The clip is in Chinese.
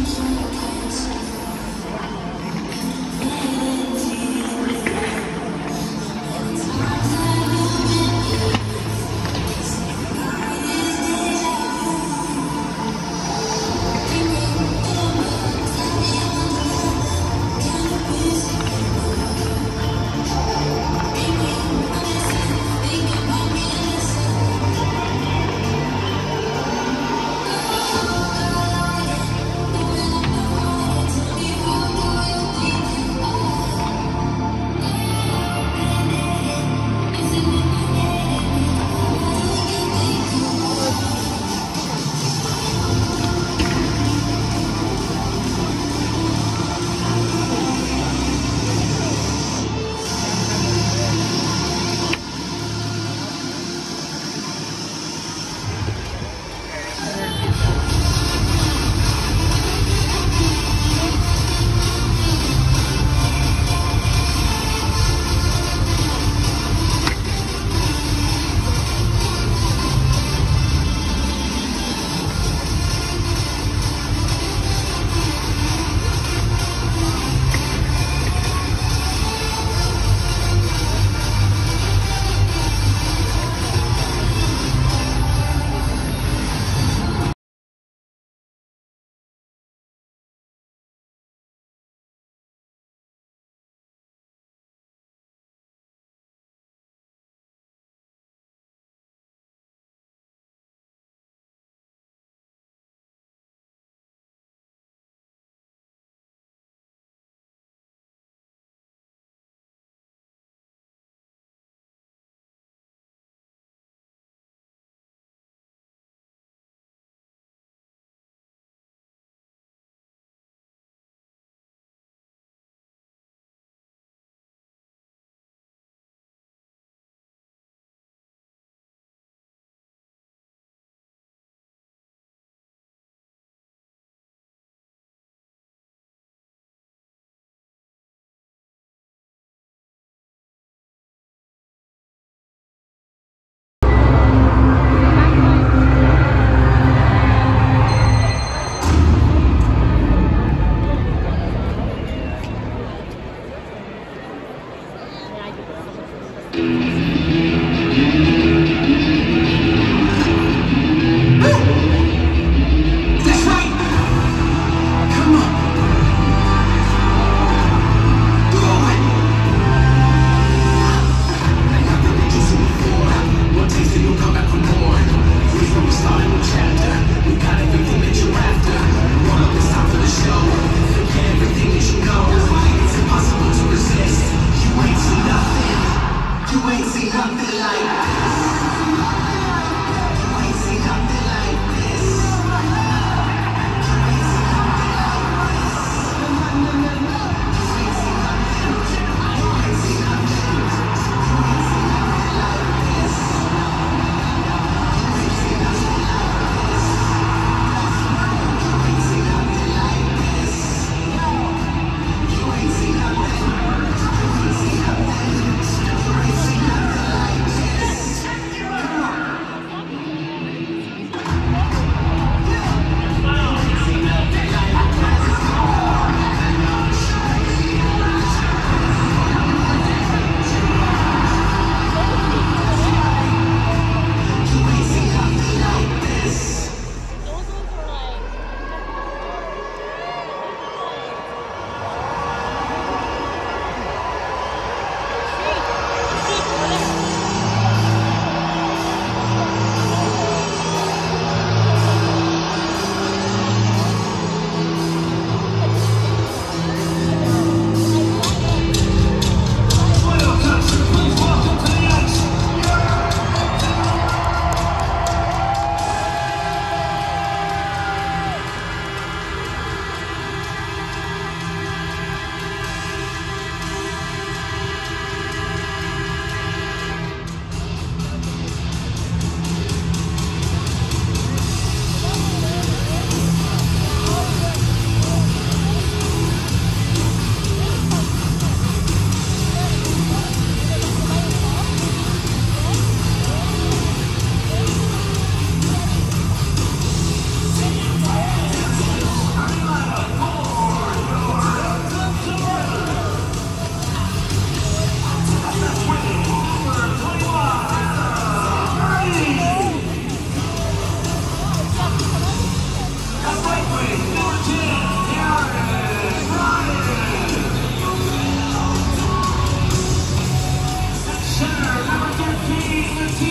轻轻地推。Unity.